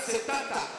cacetata.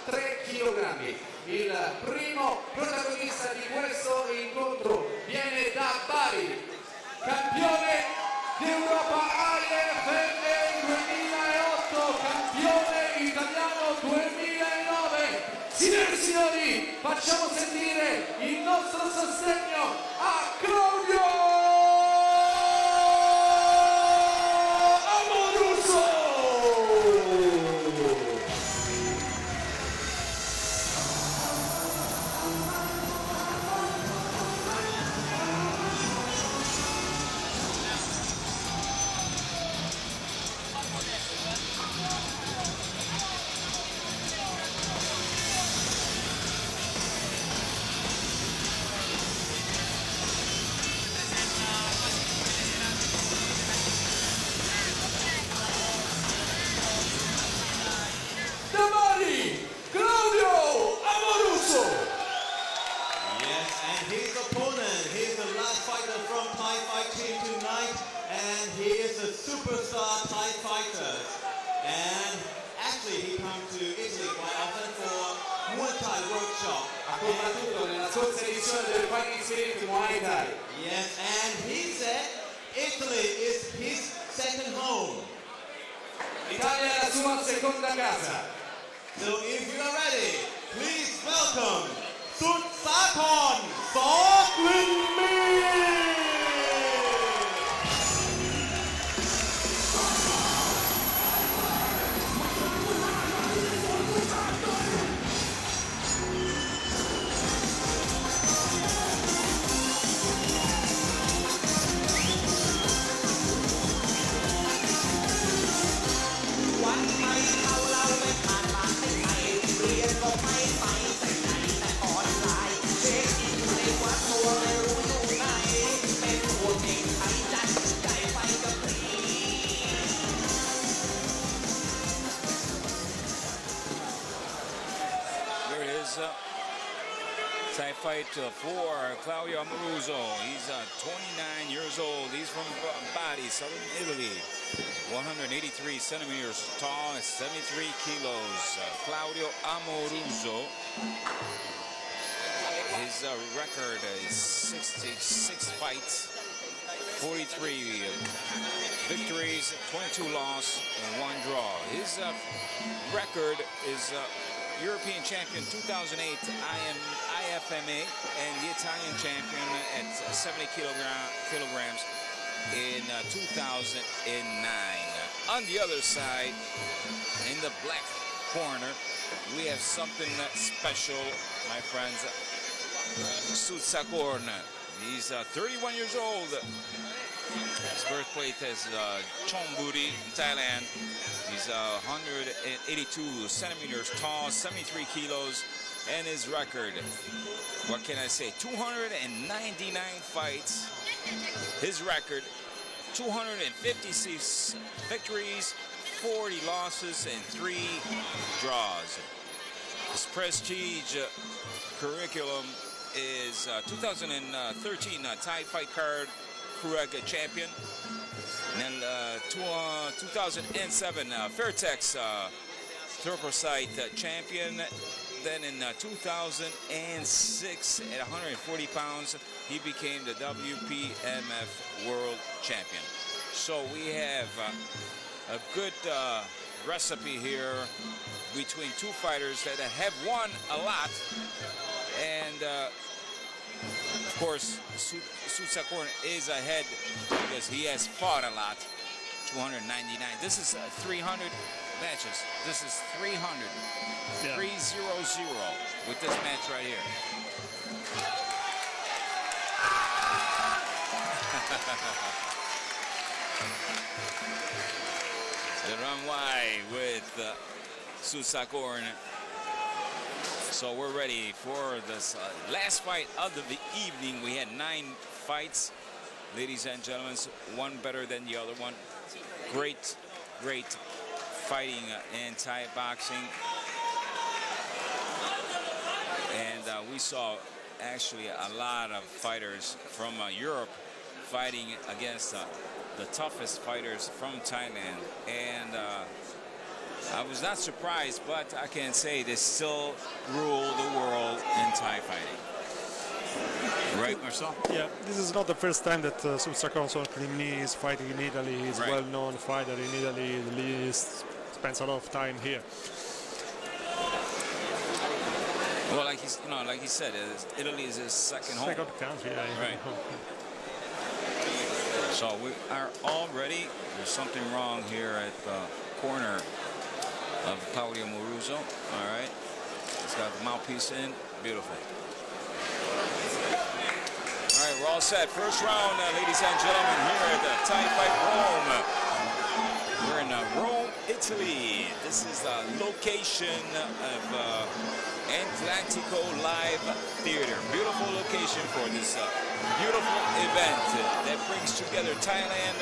Combattuto nella scorsa edizione del Fighting Spirit Muay Thai. Yes, and he said Italy is his second home. L'Italia è la sua seconda casa. So if you are ready, please welcome Sut Sakon! For Claudio Amoruso. He's uh, 29 years old. He's from Bari, southern Italy. 183 centimeters tall and 73 kilos. Uh, Claudio Amoruso. His uh, record is 66 fights, 43 victories, 22 loss, and one draw. His uh, record is uh, European champion 2008 IM, IFMA and the Italian champion at uh, 70 kilogram, kilograms in uh, 2009. On the other side, in the black corner, we have something special, my friends. Sudsakorn. He's uh, 31 years old. His birthplace is uh, Chonburi in Thailand. He's uh, 182 centimeters tall, 73 kilos, and his record, what can I say, 299 fights. His record, 256 victories, 40 losses, and three draws. His prestige curriculum is uh, 2013 uh, Thai Fight Card Kurag champion. And then uh, two, uh, 2007 uh, Fairtex uh, Theprasit uh, champion. Then in uh, 2006, at 140 pounds, he became the WPMF World Champion. So we have uh, a good uh, recipe here between two fighters that have won a lot. And uh, of course, Sudsakorn is ahead because he has fought a lot. 299. This is uh, 300 matches. This is 300. Yeah. 300 with this match right here. the run wide with uh, Sudsakorn. So we're ready for this uh, last fight of the evening. We had nine fights, ladies and gentlemen, one better than the other one. Great, great fighting uh, in Thai boxing. And uh, we saw actually a lot of fighters from uh, Europe fighting against uh, the toughest fighters from Thailand. And uh, I was not surprised, but I can say they still rule the world in Thai fighting. Right, Marcel? Yeah, this is not the first time that uh, Sor Klinmee is fighting in Italy. He's Right. a well-known fighter in Italy. He s- spends a lot of time here. Well, like he's, you know, like he said, uh, Italy is his second home. Second country. Yeah, Right. So we are all ready. There's something wrong here at the corner of Claudio Amoruso. All right. He's got the mouthpiece in. Beautiful. All right, we're all set. First round, uh, ladies and gentlemen, here at the Thai Fight Rome. Italy. This is the location of uh, Atlantico Live Theater. Beautiful location for this uh, beautiful event that brings together Thailand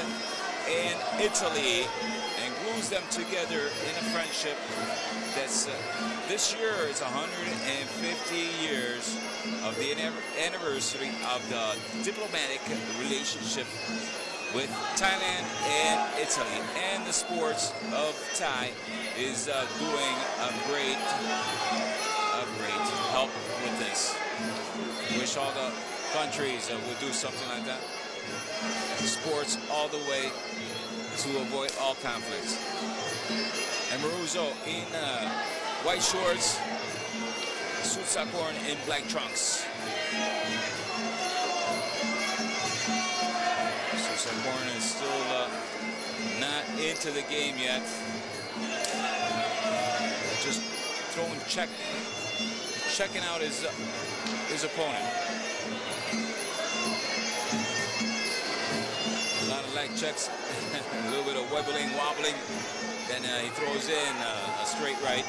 and Italy and glues them together in a friendship that's uh, this year is 150 years of the anniversary of the diplomatic relationship with Thailand and Italy. And the sports of Thai is uh, doing a great, a great help with this. Wish all the countries uh, would do something like that. Sports all the way to avoid all conflicts. And Maruzo in uh, white shorts, Sudsakorn in black trunks. Is still uh, not into the game yet. Just throwing check, checking out his uh, his opponent. A lot of leg checks, a little bit of wobbling, wobbling. Then uh, he throws in uh, a straight right.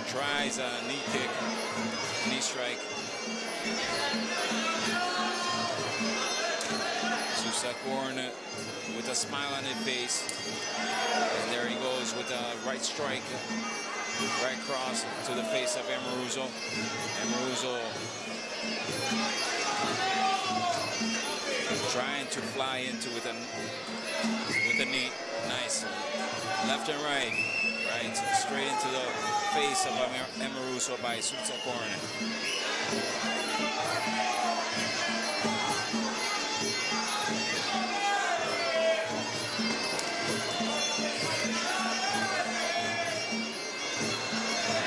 Russo tries a knee kick, knee strike. Sudsakorn with a smile on his face. And there he goes with a right strike. Right cross to the face of Amoruso. Amoruso trying to fly into with a with a knee. Nice. Left and right. Right. Straight into the face of Amoruso by Sudsakorn.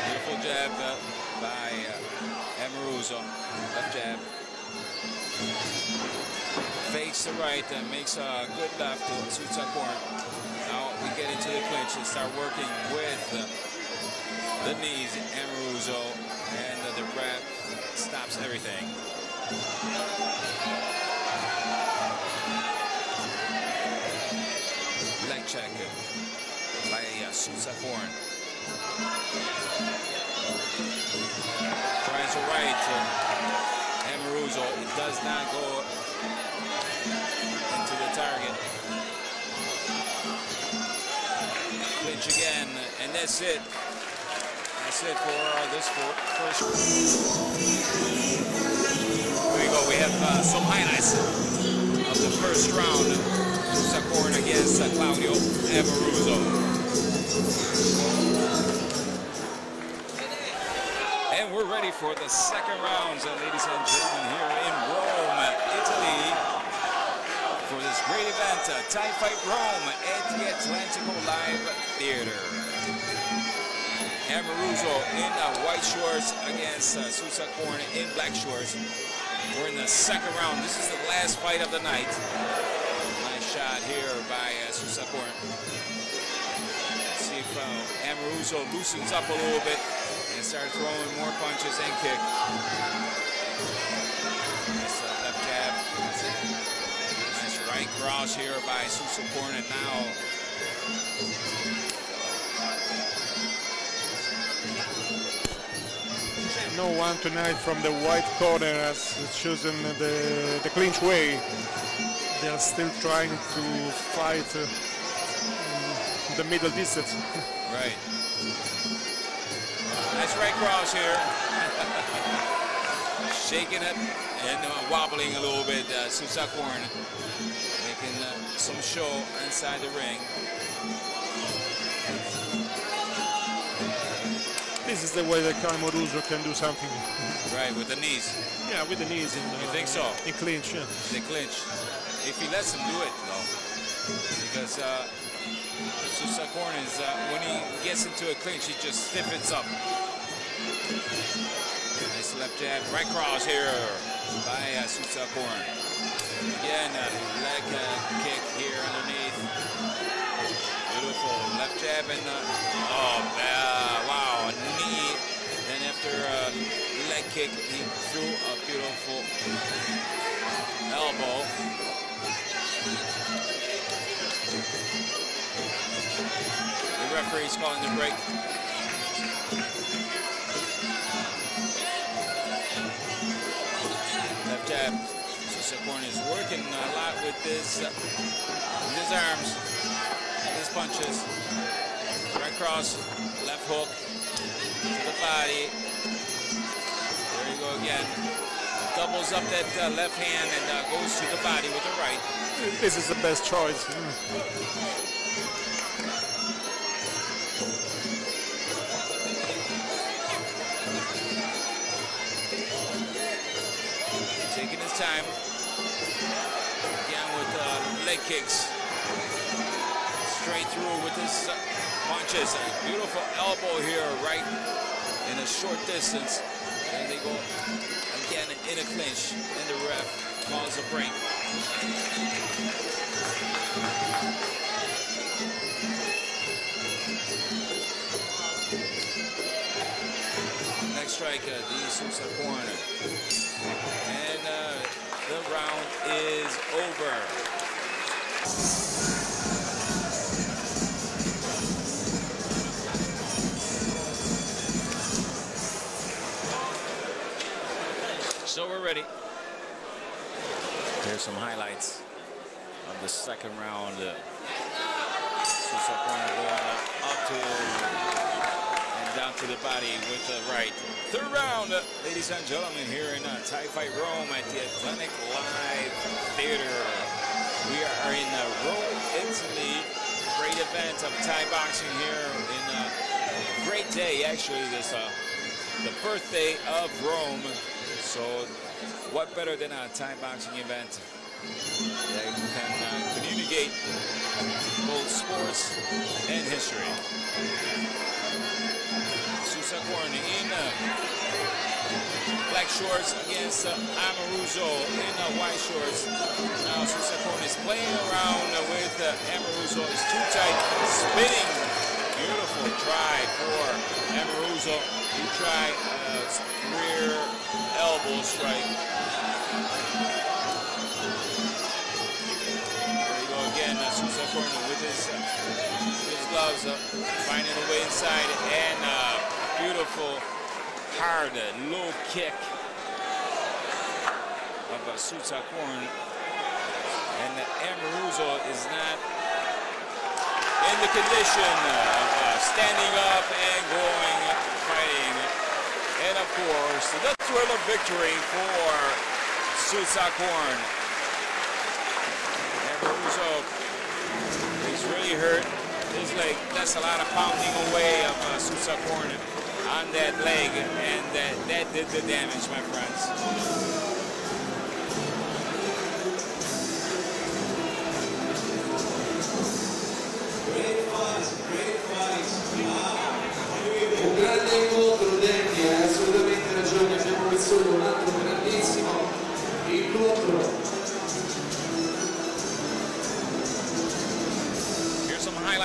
Beautiful jab uh, by uh, Amoruso. Left jab. Fakes the right and makes a good left to Sudsakorn. Into the clinch and start working with the knees, Amoruso, and the grab stops everything. Leg check by uh, Sudsakorn. Tries to right to Amoruso. It does not go into the target. Clinch again, and that's it. That's it for uh, this fir- first. Here we go. We have uh, some highlights of the first round. Sakorn against uh, Claudio Amoruso. And we're ready for the second rounds, uh, ladies and gentlemen, here in Rome, Italy, for this great event, uh, Thai Fight Rome at the Atlantico Live Theater. Amoruso in uh, white shorts against uh, Sudsakorn in black shorts. We're in the second round. This is the last fight of the night. Nice shot here by uh, Sudsakorn. See if uh, Amoruso loosens up a little bit and start throwing more punches and kick. Nice uh, left jab. Nice right cross here by Sousa Korn, and now No one tonight from the white corner has chosen the, the clinch way. They are still trying to fight uh, the middle distance. Right. Nice right cross here. Shaking it and uh, wobbling a little bit. Uh, Sudsakorn making uh, some show inside the ring. This is the way that Kyle Russo can do something. Right, with the knees. yeah, with the knees in, uh, You think so? in clinch. Yeah. They clinch. If he lets him do it, though. Because uh, Sudsakorn is, uh, when he gets into a clinch, he just stiffens up. Nice left jab, right cross here by uh, Sousa Korn. Again, a leg uh, kick here underneath. Left jab and uh, oh uh, wow, a knee. Then after uh, leg kick, he threw a beautiful elbow. The referee's calling the break. Left jab. Sudsakorn is working a lot with his, uh, with his arms, his punches. Right cross, left hook to the body. There you go again. Doubles up that uh, left hand and uh, goes to the body with the right. This is the best choice. Mm. Taking his time. Again with uh, leg kicks. Straight through with his uh, punches. A beautiful elbow here, right in a short distance. And they go again in a clinch. And the ref calls a break. Next strike, uh, the Sousa corner. And uh, the round is over. So we're ready. Here's some highlights of the second round. Uh, up, to and down to the body with the right. Third round, uh, ladies and gentlemen, here in uh, Thai Fight Rome at the Atlantic Live Theater. We are in uh, Rome, Italy. Great event of Thai boxing here in a great day, actually, this uh, the birthday of Rome. So what better than a Thai boxing event that can uh, communicate both sports and history. Sousa Korn in uh, black shorts against uh, in uh, white shorts. Now Sousa Korn is playing around with uh. It's too tight, spinning. Beautiful try for Amoruso. He tried uh, rear elbow strike. There you go again, uh, Sudsakorn with his, uh, his gloves up, finding a way inside, and uh, beautiful, hard, uh, low kick of uh, Sousa. And uh, Amoruso is not in the condition of uh, standing up and going. And of course, the thrill of victory for Sudsakorn. Amoruso is really hurt. His leg, that's a lot of pounding away of uh, Sudsakorn on that leg, and that, that did the damage, my friends.